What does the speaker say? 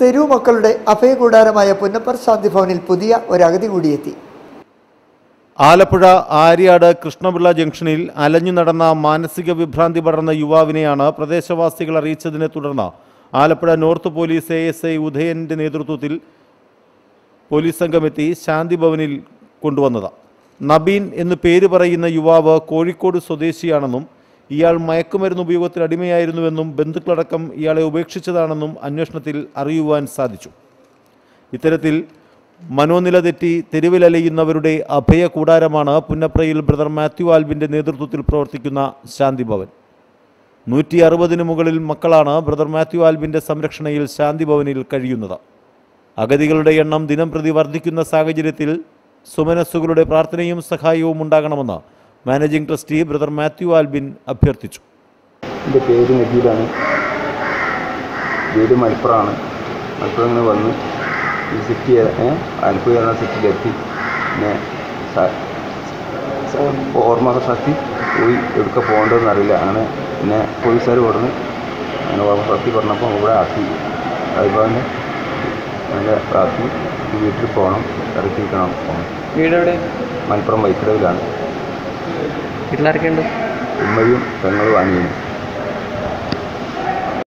തെരുവ് മക്കളുടെ അഭയകൂടാരമായ പുന്നപ്പർ ശാന്തി ഭവനിൽ പുതിയ ഒരഗതി കൂടിയെത്തി. ആലപ്പുഴ ആര്യാട് കൃഷ്ണപിള്ള ജംഗ്ഷനിൽ അലഞ്ഞു നടന്ന മാനസിക വിഭ്രാന്തി പടർന്ന യുവാവിനെയാണ് പ്രദേശവാസികൾ അറിയിച്ചതിനെ തുടർന്ന് Alappuzha north police A S I ഉദയന്റെ നേതൃത്വത്തിൽ പോലീസ് സംഘമെത്തി ശാന്തി ഭവനിൽ കൊണ്ടുവന്നത്. നബീൻ എന്ന് പേര് പറയുന്ന യുവാവ് കോഴിക്കോട് സ്വദേശിയാണെന്നും ഇയാൾ മയക്കുമരുന്ന് ഉപയോഗത്തിൽ അടിമയായിരുന്നുവെന്നും ബന്ധുക്കളടക്കം ഇയാളെ ഉപേക്ഷിച്ചതാണെന്നും അന്വേഷണത്തിൽ അറിയുവാൻ സാധിച്ചു. ഇത്തരത്തിൽ മനോനില തെറ്റി തെരുവിലലയുന്നവരുടെ അഭയ കൂടാരമാണ് പുന്നപ്രയിൽ ബ്രദർ മാത്യു ആൽബിന്റെ നേതൃത്വത്തിൽ പ്രവർത്തിക്കുന്ന ശാന്തിഭവൻ നൂറ്റി അറുപതിന് മുകളിൽ മക്കളാണ് ബ്രദർ മാത്യു ആൽബിന്റെ സംരക്ഷണയിൽ ശാന്തിഭവനിൽ കഴിയുന്നത്. അഗതികളുടെ എണ്ണം ദിനം പ്രതി വർദ്ധിക്കുന്ന സാഹചര്യത്തിൽ സുമനസ്സുകളുടെ പ്രാർത്ഥനയും സഹായവും ഉണ്ടാകണമെന്ന് managing trustee brother Mathew Albin അഭ്യർത്ഥിച്ചു. എന്റെ പേര് നജീബാണ്. വീട് മലപ്പുറമാണ്. മലപ്പുറം ഇങ്ങനെ വന്ന് ഈ സിറ്റി ആലപ്പുഴ എന്ന സിറ്റിയിലെത്തി പിന്നെ ഓർമ്മ ശക്തി പോയി എവിടുക്ക പോകേണ്ടതെന്ന് അറിയില്ല. അങ്ങനെ പിന്നെ പോലീസുകാർ കൊടുന്ന് അങ്ങനെ ഓർമ്മ ശക്തി പറഞ്ഞപ്പോൾ ഇവിടെ ആക്കി. അതുപോലെ തന്നെ നല്ല പ്രാർത്ഥി വീട്ടിൽ പോകണം ഇറക്കിയിരിക്കണം പോകണം. വീടെവിടെ? മലപ്പുറം വൈക്കടവിലാണ് വീട്ടിലാരൊക്കെയുണ്ട്? ഉമ്മയും പെങ്ങളും അനിയനും.